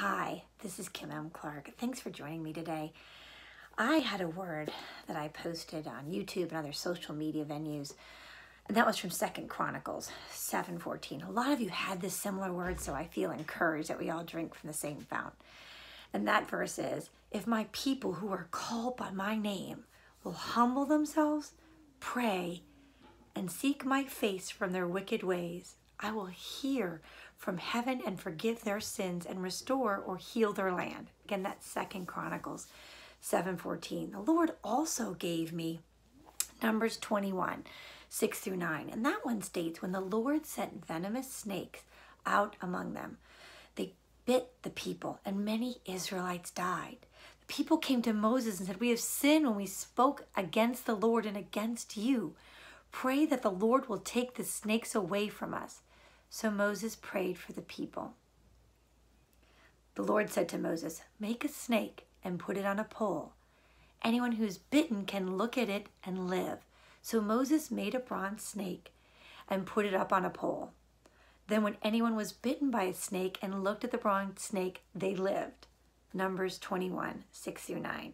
Hi, this is Kim M. Clark. Thanks for joining me today. I had a word that I posted on YouTube and other social media venues, and that was from Second Chronicles 7:14. A lot of you had this similar word, so I feel encouraged that we all drink from the same fount. And that verse is, "If my people who are called by my name will humble themselves, pray, and seek my face from their wicked ways, I will hear from heaven and forgive their sins and restore or heal their land. Again, that's Second Chronicles 7:14. The Lord also gave me Numbers 21, 6 through 9. And that one states, when the Lord sent venomous snakes out among them, they bit the people, and many Israelites died. The people came to Moses and said, We have sinned when we spoke against the Lord and against you. Pray that the Lord will take the snakes away from us. So Moses prayed for the people. The Lord said to Moses, Make a snake and put it on a pole. Anyone who's bitten can look at it and live. So Moses made a bronze snake and put it up on a pole. Then, when anyone was bitten by a snake and looked at the bronze snake, they lived. Numbers 21, 6 through 9.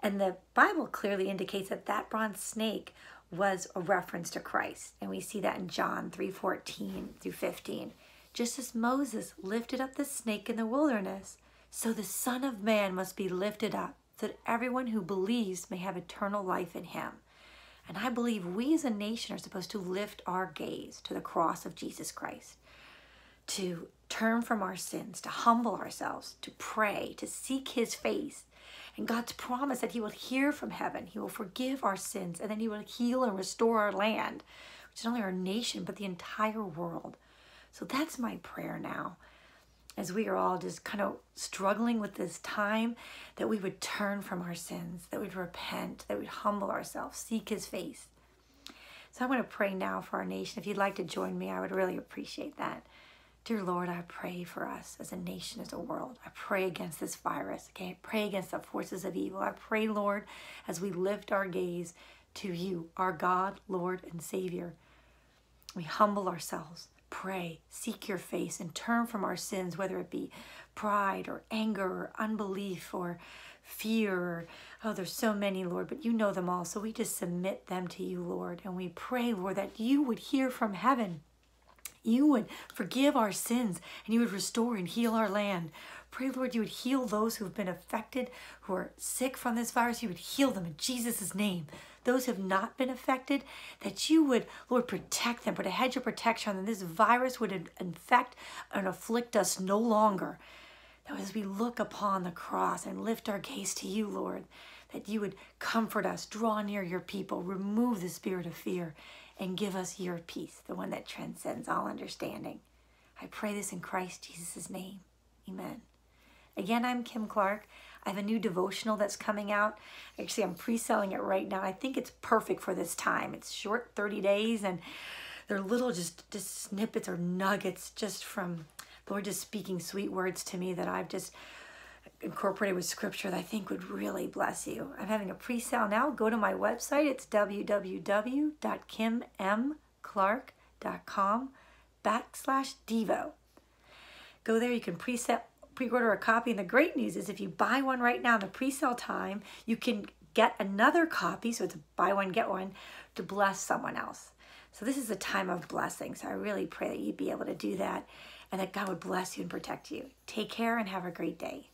And the Bible clearly indicates that that bronze snake was a reference to Christ. And we see that in John 3:14 through 15. Just as Moses lifted up the snake in the wilderness, so the Son of Man must be lifted up, so that everyone who believes may have eternal life in him. And I believe we as a nation are supposed to lift our gaze to the cross of Jesus Christ, to turn from our sins, to humble ourselves, to pray, to seek his face, and God's promise that He will hear from heaven, He will forgive our sins, and then He will heal and restore our land, which is not only our nation, but the entire world. So that's my prayer now. As we are all just kind of struggling with this time, that we would turn from our sins, that we'd repent, that we'd humble ourselves, seek His face. So I'm going to pray now for our nation. If you'd like to join me, I would really appreciate that. Dear Lord, I pray for us as a nation, as a world. I pray against this virus. Okay, I pray against the forces of evil. I pray, Lord, as we lift our gaze to you, our God, Lord, and Savior. We humble ourselves, pray, seek your face, and turn from our sins, whether it be pride or anger or unbelief or fear. Oh, there's so many, Lord, but you know them all. So we just submit them to you, Lord. And we pray, Lord, that you would hear from heaven you would forgive our sins and you would restore and heal our land. Pray, Lord, you would heal those who have been affected, who are sick from this virus. You would heal them in Jesus' name. Those who have not been affected, that you would, Lord, protect them, put a hedge of protection on them. This virus would infect and afflict us no longer. That as we look upon the cross and lift our gaze to you, Lord, that you would comfort us, draw near your people, remove the spirit of fear, and give us your peace, the one that transcends all understanding. I pray this in Christ Jesus' name. Amen. Again, I'm Kim Clark. I have a new devotional that's coming out. Actually, I'm pre-selling it right now. I think it's perfect for this time. It's short, 30 days, and they're little just, just snippets or nuggets just from Lord just speaking sweet words to me that I've just incorporated with scripture that I think would really bless you. I'm having a pre-sale now. Go to my website. It's www.kimmclark.com backslash Devo. Go there. You can pre-sale pre-order a copy. And the great news is if you buy one right now in the pre-sale time, you can get another copy. So it's a buy one, get one to bless someone else. So this is a time of blessing. So I really pray that you'd be able to do that and that God would bless you and protect you. Take care and have a great day.